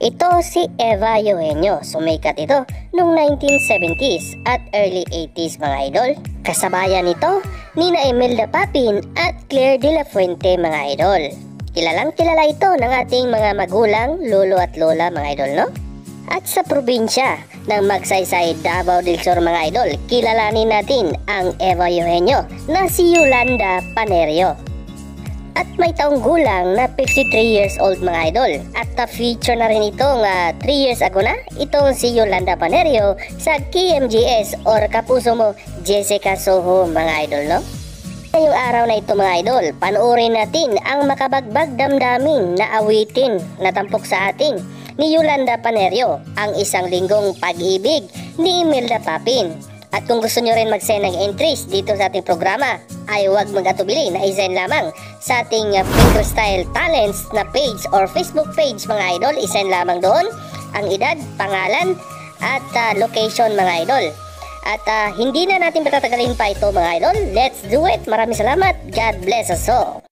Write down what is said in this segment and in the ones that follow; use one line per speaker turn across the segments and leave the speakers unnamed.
Ito si Eva Eugenio. Sumikat ito noong 1970s at early 80s mga idol. Kasabayan nito Nina Imelda Papin at Claire de la Fuente mga idol. Kilalang kilala ito ng ating mga magulang, lolo at lola mga idol no? At sa probinsya ng Magsaysay Davao del Sur mga idol, kilalanin natin ang Eva Eugenio na si Yolanda Panerio at may taong gulang na 53 years old mga idol. At na-feature na rin itong uh, 3 years ago na, itong si Yolanda Panerio sa KMGS or Kapuso Mo Jessica Soho mga idol no? Ngayong araw na ito mga idol, panoorin natin ang makabagbag damdamin na awitin na tampok sa atin ni Yolanda Panerio, ang isang linggong pag-ibig ni Imelda Papin. At kung gusto nyo rin mag-send ng entries dito sa ating programa, ay huwag mag-atubili na isend lamang sa ating uh, Fingerstyle Talents na page or Facebook page mga idol. Isend lamang doon ang edad, pangalan, at uh, location mga idol. At uh, hindi na natin patatagalin pa ito mga idol. Let's do it. Maraming salamat. God bless us all.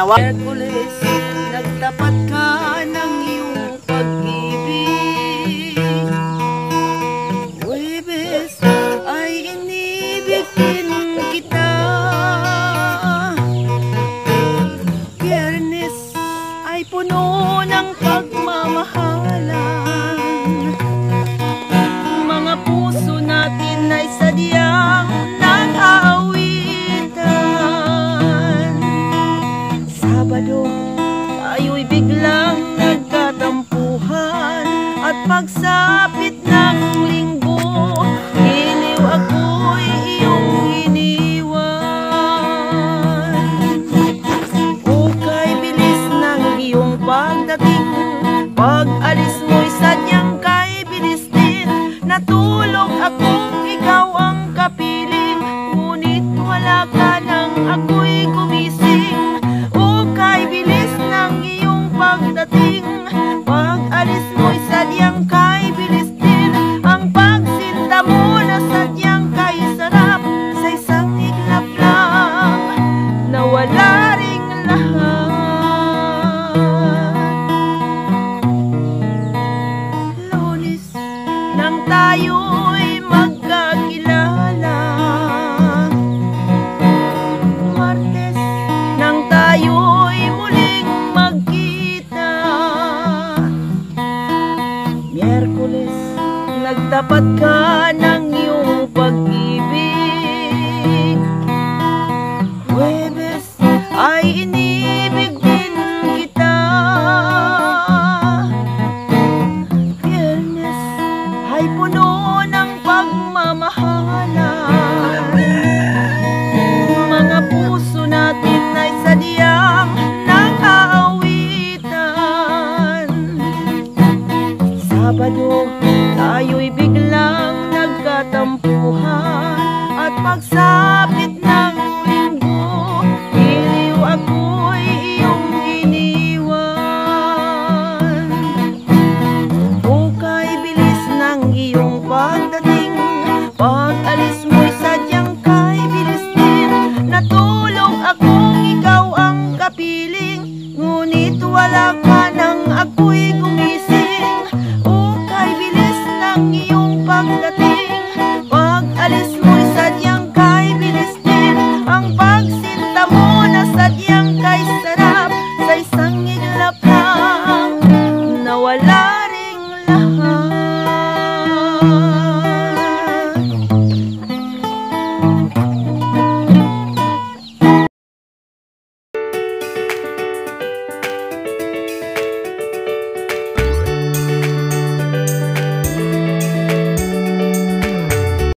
Nanawa Hercules, nagtapat ka Pag-alis mo'y sadyang kay bilis din Natulog akong ikaw ang kapiling Ngunit wala ka nang ako'y nagtapat ka ng Sabado, tayo'y biglang nagkatampuhan. At pagsapit ng linggo, iliw ako'y iyong iniwan. Hukay bilis ng iyong pagdating Pag-alis mo'y sadyang kay bilis din. Natulog akong ikaw ang kapiling Ngunit wala ka